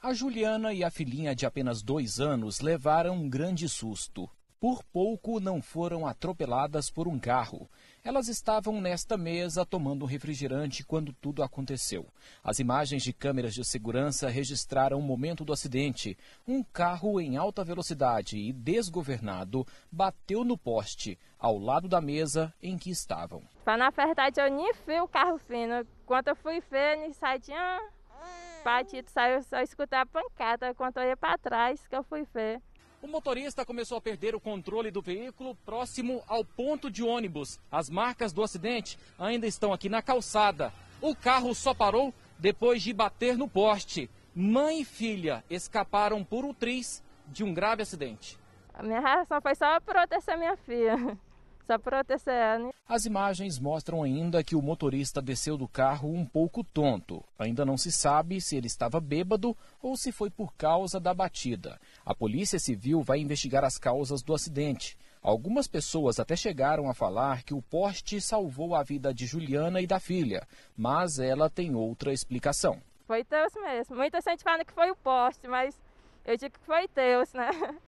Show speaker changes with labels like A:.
A: A Juliana e a filhinha de apenas dois anos levaram um grande susto. Por pouco não foram atropeladas por um carro. Elas estavam nesta mesa tomando refrigerante quando tudo aconteceu. As imagens de câmeras de segurança registraram o momento do acidente. Um carro em alta velocidade e desgovernado bateu no poste, ao lado da mesa em que estavam.
B: Na verdade, eu nem vi o carro fino. Quando eu fui ver, ele saiu batido, saiu só escutar a pancada. Quando eu ia para trás, que eu fui ver.
A: O motorista começou a perder o controle do veículo próximo ao ponto de ônibus. As marcas do acidente ainda estão aqui na calçada. O carro só parou depois de bater no poste. Mãe e filha escaparam por um triz de um grave acidente.
B: A minha reação foi só proteger minha filha.
A: As imagens mostram ainda que o motorista desceu do carro um pouco tonto. Ainda não se sabe se ele estava bêbado ou se foi por causa da batida. A Polícia Civil vai investigar as causas do acidente. Algumas pessoas até chegaram a falar que o poste salvou a vida de Juliana e da filha, mas ela tem outra explicação.
B: Foi Deus mesmo. Muita gente fala que foi o poste, mas eu digo que foi Deus, né?